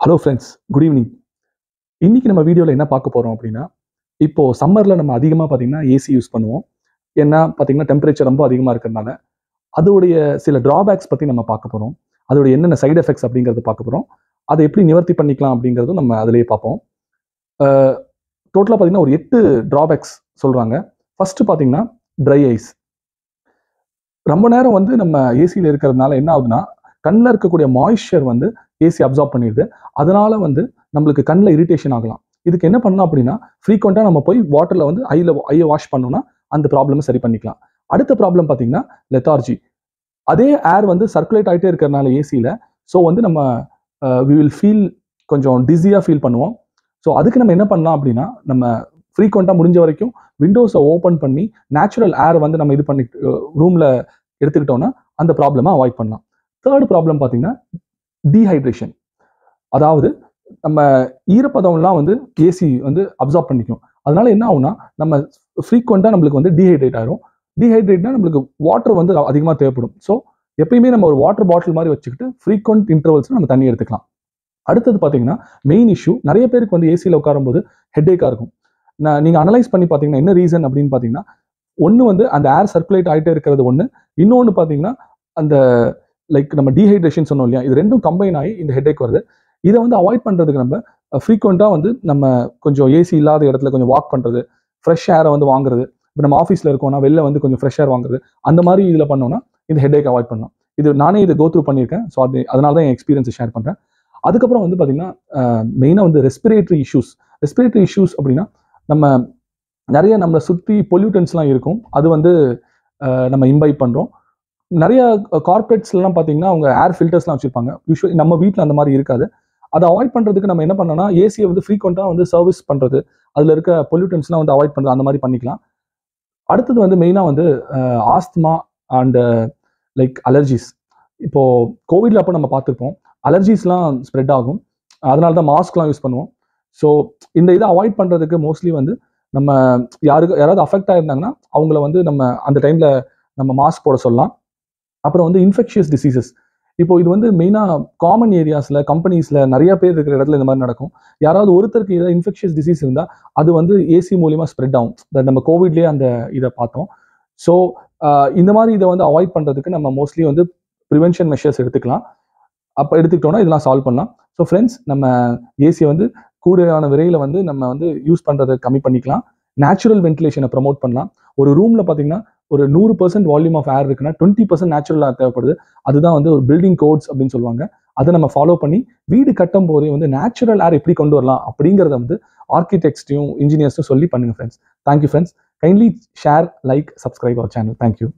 Hello friends good evening இன்னைக்கு நம்ம வீடியோவில் என்ன பார்க்க போகிறோம் அப்படின்னா இப்போ சம்மரில் நம்ம அதிகமாக பார்த்தீங்கன்னா ஏசி யூஸ் பண்ணுவோம். ஏன்னா பார்த்தீங்கன்னா டெம்பரேச்சர் ரொம்ப அதிகமாக இருக்கிறதுனால அதோடைய சில ட்ராபேக்ஸ் பற்றி நம்ம பார்க்க போகிறோம் அதோடைய என்னென்ன சைடு எஃபெக்ட்ஸ் அப்படிங்கிறது பார்க்க போகிறோம் அதை எப்படி நிவர்த்தி பண்ணிக்கலாம் அப்படிங்கிறதும் நம்ம அதிலேயே பார்ப்போம். டோட்டலாக பார்த்தீங்கன்னா ஒரு எட்டு ட்ராபேக்ஸ் சொல்கிறாங்க ஃபஸ்ட்டு பார்த்தீங்கன்னா ட்ரை ஐஸ் ரொம்ப நேரம் வந்து நம்ம ஏசியில் இருக்கிறதுனால என்ன ஆகுதுன்னா கண்ணில் இருக்கக்கூடிய மாய்ஸ்சர் வந்து ஏசி அப்சார்ப் பண்ணிடுது. அதனால வந்து நம்மளுக்கு கண்ணில் இரிட்டேஷன் ஆகலாம். இதுக்கு என்ன பண்ணலாம் அப்படின்னா ஃப்ரீக்வெண்ட்டாக நம்ம போய் வாட்டரில் வந்து ஐயில் ஐயை வாஷ் பண்ணோம்னா அந்த ப்ராப்ளமை சரி பண்ணிக்கலாம். அடுத்த ப்ராப்ளம் பார்த்தீங்கன்னா லெத்தார்ஜி அதே ஏர் வந்து சர்க்குலேட் ஆகிட்டே இருக்கிறனால ஏசியில் ஸோ வந்து நம்ம வி வில் ஃபீல் கொஞ்சம் டிஸியாக ஃபீல் பண்ணுவோம். ஸோ அதுக்கு நம்ம என்ன பண்ணலாம் அப்படின்னா நம்ம ஃப்ரீக்வெண்ட்டாக முடிஞ்ச வரைக்கும் விண்டோஸை ஓப்பன் பண்ணி நேச்சுரல் ஏர் வந்து நம்ம இது பண்ணி ரூமில் எடுத்துக்கிட்டோம்னா அந்த ப்ராப்ளமாக அவாய்ட் பண்ணலாம். தேர்ட் ப்ராப்ளம் பார்த்தீங்கன்னா டீஹைட்ரேஷன் அதாவது நம்ம ஈரப்பதம்லாம் வந்து ஏசி வந்து அப்சார்ப் பண்ணிக்கும். அதனால என்ன ஆகும்னா நம்ம ஃப்ரீக்வெண்ட்டாக நம்மளுக்கு வந்து டீஹைட்ரேட் ஆகிரும் டீஹைட்ரேட்னா நம்மளுக்கு வாட்டர் வந்து அதிகமாக தேவைப்படும். ஸோ எப்பயுமே நம்ம ஒரு வாட்டர் பாட்டில் மாதிரி வச்சுக்கிட்டு ஃப்ரீக்வெண்ட் இன்டர்வல்ஸ் நம்ம தண்ணி எடுத்துக்கலாம். அடுத்தது பார்த்தீங்கன்னா மெயின் இஷ்யூ நிறைய பேருக்கு வந்து ஏசியில் உட்காரும்போது ஹெட்டேக்காக இருக்கும். நான் நீங்கள் அனலைஸ் பண்ணி பார்த்தீங்கன்னா என்ன ரீசன் அப்படின்னு பார்த்தீங்கன்னா ஒன்று வந்து அந்த ஏர் சர்க்குலேட் ஆகிட்டே இருக்கிறது ஒன்று இன்னொன்று பார்த்தீங்கன்னா அந்த லைக் நம்ம டீஹைட்ரேஷன் சொன்னோம் இல்லையா? இது ரெண்டும் கம்பைன் ஆகி இந்த ஹெட்டேக் வருது. இதை வந்து அவாய்ட் பண்ணுறதுக்கு நம்ம ஃப்ரீக்வெண்ட்டாக வந்து நம்ம கொஞ்சம் ஏசி இல்லாத இடத்துல கொஞ்சம் வாக் பண்ணுறது ஃப்ரெஷ் ஏரை வந்து வாங்குறது. இப்போ நம்ம ஆஃபீஸில் இருக்கோம்னா வெளில வந்து கொஞ்சம் ஃப்ரெஷ் ஏர் வாங்குறது. அந்த மாதிரி இதில் பண்ணோம்னா இந்த ஹெட்டேக் அவாய்ட் பண்ணலாம். இது நானே இதை கோத்ரூ பண்ணியிருக்கேன். ஸோ அது அதனால தான் என் எக்ஸ்பீரியன்ஸை ஷேர் பண்ணுறேன் அதுக்கப்புறம் வந்து பார்த்தீங்கன்னா மெயினாக வந்து ரெஸ்பிரேட்டரி இஷ்யூஸ் ரெஸ்பிரேட்டரி இஷ்யூஸ் அப்படின்னா நம்ம நிறைய நம்மளை சுற்றி பொல்யூட்டன்ஸ்லாம் இருக்கும். அது வந்து நம்ம இம்பைப் பண்ணுறோம் நிறைய கார்பரேட்ஸ்லாம் பார்த்தீங்கன்னா அவங்க ஏர் ஃபில்டர்ஸ்லாம் வச்சுருப்பாங்க. யூஸ்வலி நம்ம வீட்டில் அந்த மாதிரி இருக்காது. அதை அவாய்ட் பண்ணுறதுக்கு நம்ம என்ன பண்ணோம்னா ஏசியை வந்து ஃப்ரீக்வெண்ட்டாக வந்து சர்வீஸ் பண்ணுறது அதில் இருக்க பொல்யூட்டன்ஸ்லாம் வந்து அவாய்ட் பண்ணுறது அந்த மாதிரி பண்ணிக்கலாம். அடுத்தது வந்து மெயினாக வந்து ஆஸ்துமா அண்டு லைக் அலர்ஜிஸ் இப்போது கோவிடில் அப்போ நம்ம பார்த்துருப்போம் அலர்ஜிஸ்லாம் ஸ்ப்ரெட் ஆகும். அதனால தான் மாஸ்க்லாம் யூஸ் பண்ணுவோம். ஸோ இந்த இதை அவாய்ட் பண்ணுறதுக்கு மோஸ்ட்லி வந்து நம்ம யாருக்கு யாராவது அஃபெக்ட் ஆகிருந்தாங்கன்னா அவங்கள வந்து நம்ம அந்த டைமில் நம்ம மாஸ்க் போட சொல்லலாம். அப்புறம் வந்து இன்ஃபெக்ஷியஸ் டிசீசஸ் இப்போ இது வந்து மெயினாக காமன் ஏரியாஸில் கம்பெனிஸில் நிறைய பேர் இருக்கிற இடத்துல இந்த மாதிரி நடக்கும். யாராவது ஒருத்தருக்கு ஏதாவது இன்ஃபெக்ஷியஸ் டிசீஸ் இருந்தால் அது வந்து ஏசி மூலியமாக ஸ்ப்ரெட் ஆகும். நம்ம கோவிட்லேயே அந்த இதை பார்த்தோம். ஸோ இந்த மாதிரி இதை வந்து அவாய்ட் பண்ணுறதுக்கு நம்ம மோஸ்ட்லி வந்து ப்ரிவென்ஷன் மெஷர்ஸ் எடுத்துக்கலாம். அப்போ எடுத்துக்கிட்டோம்னா இதெல்லாம் சால்வ் பண்ணலாம். ஸோ ஃப்ரெண்ட்ஸ் நம்ம ஏசியை வந்து கூடையான விரையில் வந்து நம்ம வந்து யூஸ் பண்ணுறதை கம்மி பண்ணிக்கலாம். நேச்சுரல் வென்டிலேஷனை ப்ரமோட் பண்ணலாம். ஒரு ரூமில் பார்த்தீங்கன்னா ஒரு நூறு பர்சன்ட் வால்யூம் ஆஃப் ஏர் இருக்குன்னா டுவெண்ட்டி பர்சன்ட் நேச்சுரலாக தேவைப்படுது. அதுதான் வந்து ஒரு பில்டிங் கோட்ஸ் அப்படின்னு சொல்லுவாங்க. அதை நம்ம ஃபாலோ பண்ணி வீடு கட்டும் போதே வந்து நேச்சுரல் ஏர் எப்படி கொண்டு வரலாம் அப்படிங்கிறத வந்து ஆர்கிடெக்ட்ஸையும் இன்ஜினியர்ஸும் சொல்லி பண்ணுங்க friends thank you friends kindly share like subscribe our channel thank you